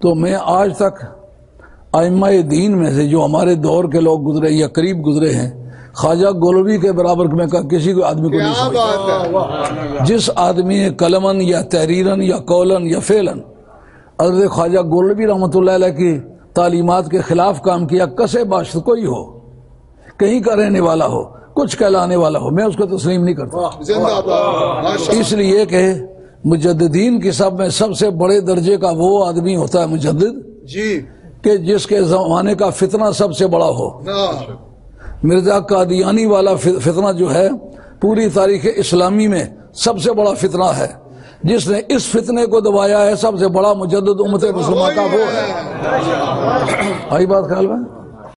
تو میں آج تک ائمہ دین میں سے جو ہمارے دور کے لوگ گزرے یا قریب گزرے ہیں خواجہ گولوی کے برابر میں کسی کو آدمی کو نہیں سمجھتا۔ جس آدمی نے قلمن یا تحریرن یا قولن یا فعلن حضرت خواجہ گولوی رحمۃ اللہ علیہ کی تعلیمات کے خلاف کام کیا کسے باشد کوئی ہو کہیں کا رہنے والا ہو کچھ کہلانے والا ہو میں اس کو تسلیم نہیں کرتا۔ اس لیے کہ مجددین کی سب میں سب سے بڑے درجے کا وہ آدمی ہوتا ہے مجدد جی۔ کہ جس کے زمانے کا فتنہ سب سے بڑا ہو۔ مرزا قادیانی والا فتنہ جو ہے پوری تاریخ اسلامی میں سب سے بڑا فتنہ ہے۔ جس نے اس فتنے کو دبایا ہے سب سے بڑا مجدد امت مسلمہ کا وہ ہے۔ آئی بات خیال میں؟